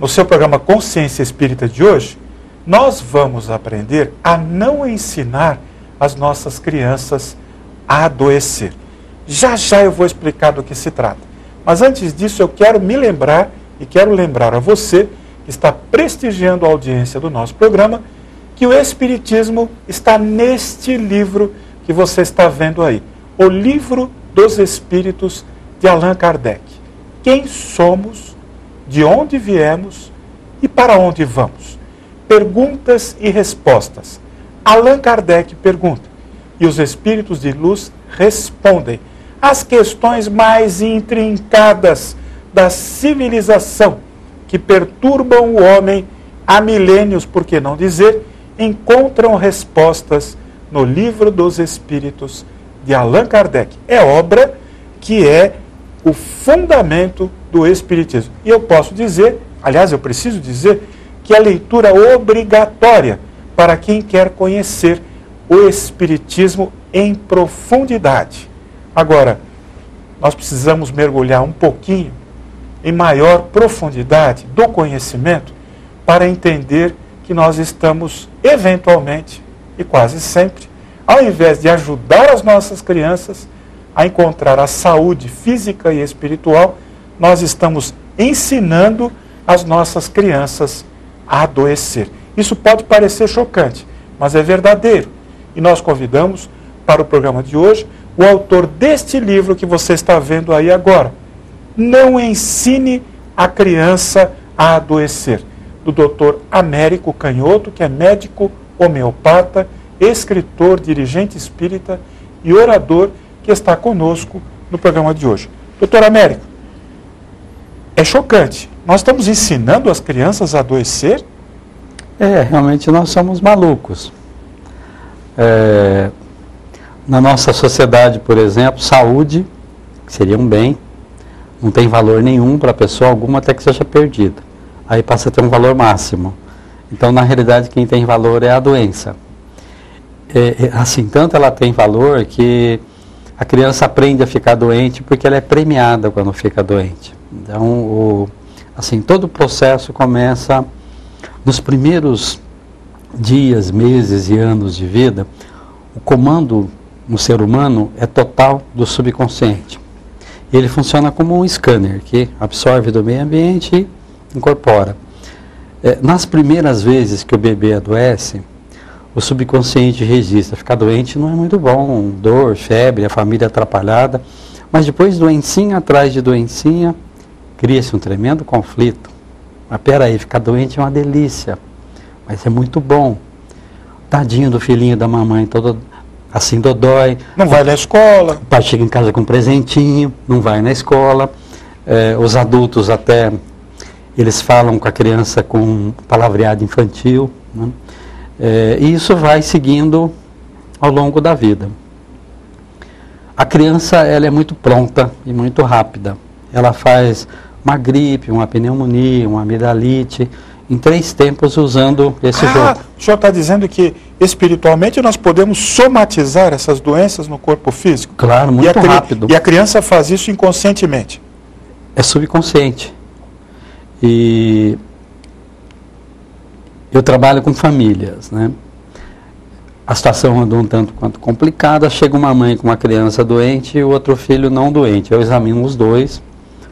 no seu programa Consciência Espírita de hoje, nós vamos aprender a não ensinar as nossas crianças a adoecer. Já já eu vou explicar do que se trata. Mas antes disso, eu quero me lembrar e quero lembrar a você que está prestigiando a audiência do nosso programa que o Espiritismo está neste livro que você está vendo aí, o Livro dos Espíritos de Allan Kardec. Quem somos, de onde viemos e para onde vamos? Perguntas e respostas. Allan Kardec pergunta e os espíritos de luz respondem as questões mais intrincadas da civilização que perturbam o homem há milênios, por que não dizer, encontram respostas no Livro dos Espíritos de Allan Kardec. É obra que é o fundamento do Espiritismo. E eu posso dizer, aliás, eu preciso dizer, que é a leitura obrigatória para quem quer conhecer o Espiritismo em profundidade. Agora, nós precisamos mergulhar um pouquinho em maior profundidade do conhecimento para entender que nós estamos, eventualmente e quase sempre, ao invés de ajudar as nossas crianças a encontrar a saúde física e espiritual, nós estamos ensinando as nossas crianças a adoecer. Isso pode parecer chocante, mas é verdadeiro. E nós convidamos para o programa de hoje o autor deste livro que você está vendo aí agora. Não ensine a criança a adoecer. Do doutor Américo Canhoto, que é médico homeopata, escritor, dirigente espírita e orador que está conosco no programa de hoje. Doutor Américo, é chocante. Nós estamos ensinando as crianças a adoecer? É, realmente nós somos malucos. É, na nossa sociedade, por exemplo, saúde, que seria um bem, não tem valor nenhum para a pessoa alguma até que seja perdida. Aí passa a ter um valor máximo. Então, na realidade, quem tem valor é a doença. É, é, assim, tanto ela tem valor que a criança aprende a ficar doente porque ela é premiada quando fica doente. Então, o, assim, todo o processo começa nos primeiros dias, meses e anos de vida. O comando no ser humano é total do subconsciente. Ele funciona como um scanner que absorve do meio ambiente e incorpora. É, nas primeiras vezes que o bebê adoece, o subconsciente registra. Ficar doente não é muito bom, dor, febre, a família atrapalhada. Mas depois, doencinha atrás de doencinha, cria-se um tremendo conflito. Mas peraí, ficar doente é uma delícia, mas é muito bom. Tadinho do filhinho da mamãe, todo assim dodói. Não vai na escola. O pai chega em casa com um presentinho, não vai na escola. É, os adultos até eles falam com a criança com palavreado infantil. Né? É, e isso vai seguindo ao longo da vida. A criança ela é muito pronta e muito rápida. Ela faz uma gripe, uma pneumonia, uma amidalite, em três tempos usando esse ah, jogo. O senhor está dizendo que espiritualmente nós podemos somatizar essas doenças no corpo físico? Claro, muito e rápido. E a criança faz isso inconscientemente? É subconsciente. E eu trabalho com famílias, né? A situação andou um tanto quanto complicada. Chega uma mãe com uma criança doente e o outro filho não doente. Eu examino os dois,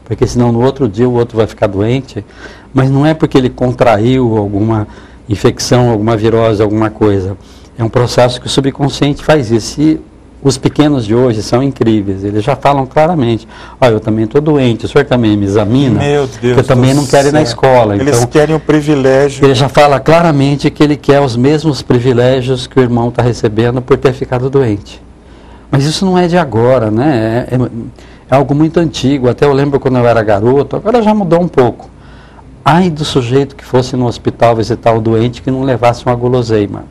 porque senão no outro dia o outro vai ficar doente. Mas não é porque ele contraiu alguma infecção, alguma virose, alguma coisa. É um processo que o subconsciente faz isso. E os pequenos de hoje são incríveis, eles já falam claramente, olha, eu também estou doente, o senhor também me examina, Meu Deus eu também não quero ir na escola. Eles então, querem o privilégio. Ele já fala claramente que ele quer os mesmos privilégios que o irmão está recebendo por ter ficado doente. Mas isso não é de agora, né? É, é, é algo muito antigo, até eu lembro quando eu era garoto, agora já mudou um pouco. Ai do sujeito que fosse no hospital visitar o doente que não levasse uma guloseima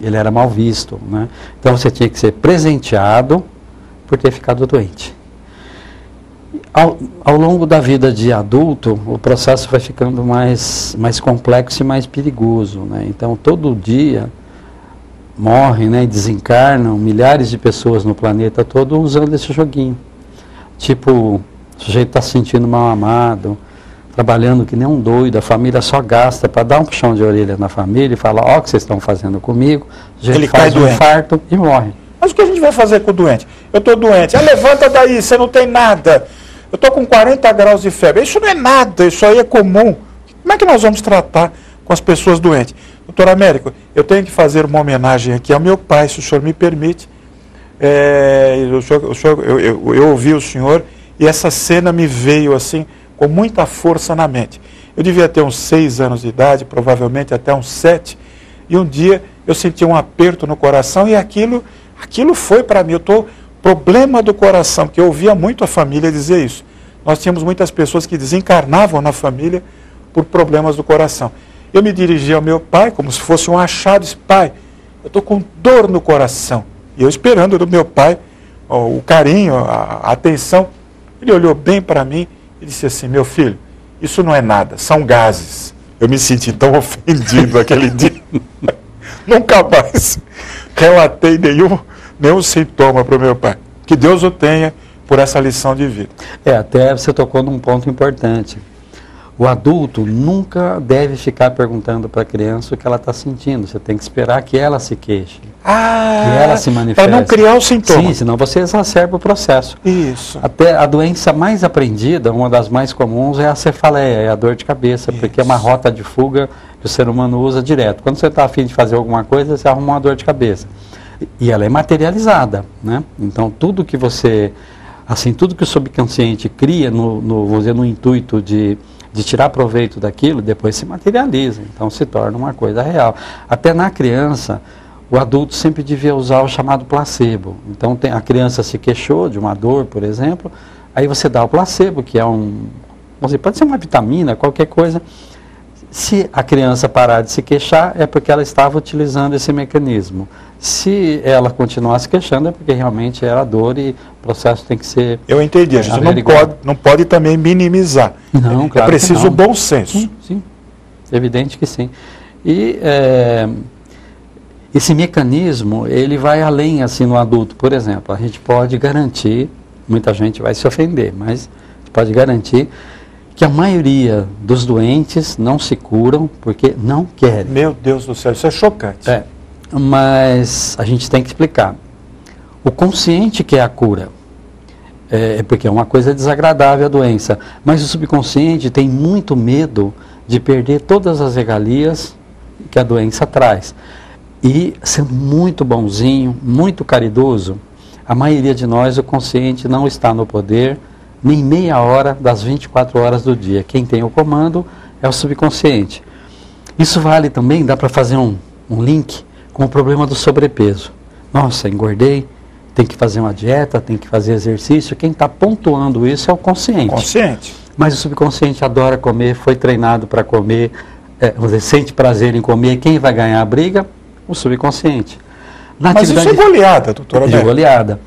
ele era mal visto. Né? Então você tinha que ser presenteado por ter ficado doente. Ao, ao, longo da vida de adulto, o processo vai ficando mais, mais complexo e mais perigoso. Né? Então, todo dia morrem né, e desencarnam milhares de pessoas no planeta todo usando esse joguinho. Tipo, o sujeito está se sentindo mal amado, trabalhando que nem um doido, a família só gasta para dar um puxão de orelha na família e falar, ó, o que vocês estão fazendo comigo, a gente Ele faz cai um doente. infarto e morre. Mas o que a gente vai fazer com o doente? Eu estou doente. Ah, levanta daí, você não tem nada. Eu estou com 40 graus de febre. Isso não é nada, isso aí é comum. Como é que nós vamos tratar com as pessoas doentes? Doutor Américo, eu tenho que fazer uma homenagem aqui ao meu pai, se o senhor me permite. É, o senhor- o senhor- eu, eu- eu ouvi o senhor e essa cena me veio assim com muita força na mente. Eu devia ter uns seis anos de idade, provavelmente até uns sete, e um dia eu senti um aperto no coração e aquilo, aquilo foi para mim. Eu tô problema do coração, porque eu ouvia muito a família dizer isso. Nós tínhamos muitas pessoas que desencarnavam na família por problemas do coração. Eu me dirigi ao meu pai como se fosse um achado, disse, pai, eu estou com dor no coração. Eu esperando do meu pai ó, o carinho, a, a atenção. Ele olhou bem para mim e disse assim, meu filho, isso não é nada, são gases. Eu me senti tão ofendido aquele dia. Nunca mais relatei nenhum, nenhum sintoma para o meu pai. Que Deus o tenha por essa lição de vida. É, até você tocou num ponto importante. O adulto nunca deve ficar perguntando para a criança o que ela está sentindo. Você tem que esperar que ela se queixe, Ah, que ela se manifeste. Para não criar o sintoma. Sim, senão você exacerba o processo. Isso. Até a doença mais aprendida, uma das mais comuns, é a cefaleia, é a dor de cabeça, porque é uma Isso. rota de fuga que o ser humano usa direto. Quando você está afim de fazer alguma coisa, você arruma uma dor de cabeça. E ela é materializada, né? Então tudo que você, assim, tudo que o subconsciente cria no, no, vamos dizer, no intuito de, de tirar proveito daquilo, depois se materializa, então se torna uma coisa real. Até na criança, o adulto sempre devia usar o chamado placebo. Então tem, a criança se queixou de uma dor, por exemplo, aí você dá o placebo, que é um, pode ser uma vitamina, qualquer coisa. Se a criança parar de se queixar, é porque ela estava utilizando esse mecanismo. Se ela continuar se queixando, é porque realmente era dor e o processo tem que ser. Eu entendi. A gente não pode, não pode também minimizar. Não, é claro que preciso não. bom senso. Sim, sim. Evidente que sim. E é, esse mecanismo, ele vai além assim no adulto. Por exemplo, a gente pode garantir, muita gente vai se ofender, mas a gente pode garantir que a maioria dos doentes não se curam porque não querem. Meu Deus do céu, isso é chocante. É, mas a gente tem que explicar. O consciente que é a cura. É, é porque é uma coisa desagradável a doença. Mas o subconsciente tem muito medo de perder todas as regalias que a doença traz. E sendo muito bonzinho, muito caridoso, a maioria de nós, o consciente não está no poder nem meia hora das 24 horas do dia. Quem tem o comando é o subconsciente. Isso vale também, dá para fazer um, um link com o problema do sobrepeso. Nossa, engordei, tem que fazer uma dieta, tem que fazer exercício. Quem está pontuando isso é o consciente. Consciente. Mas o subconsciente adora comer, foi treinado para comer, é, sente prazer em comer. Quem vai ganhar a briga? O subconsciente. Na Mas isso é goleada, doutora América. goleada.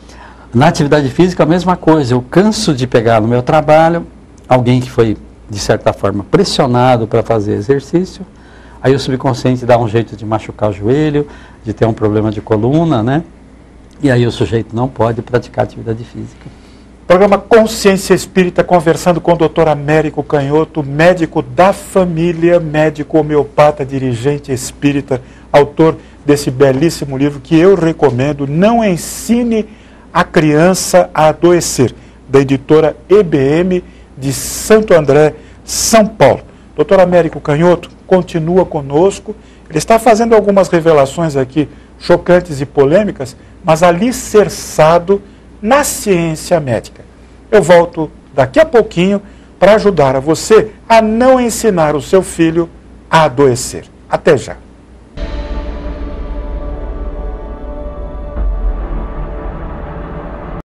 Na atividade física, a mesma coisa. Eu canso de pegar no meu trabalho alguém que foi, de certa forma, pressionado para fazer exercício. Aí o subconsciente dá um jeito de machucar o joelho, de ter um problema de coluna, né? E aí o sujeito não pode praticar atividade física. Programa Consciência Espírita, conversando com o doutor Américo Canhoto, médico da família, médico homeopata, dirigente espírita, autor desse belíssimo livro que eu recomendo, Não Ensine a Criança a Adoecer, da editora EBM de Santo André, São Paulo. Doutor Américo Canhoto continua conosco, ele está fazendo algumas revelações aqui chocantes e polêmicas, mas alicerçado na ciência médica. Eu volto daqui a pouquinho para ajudar a você a não ensinar o seu filho a adoecer. Até já.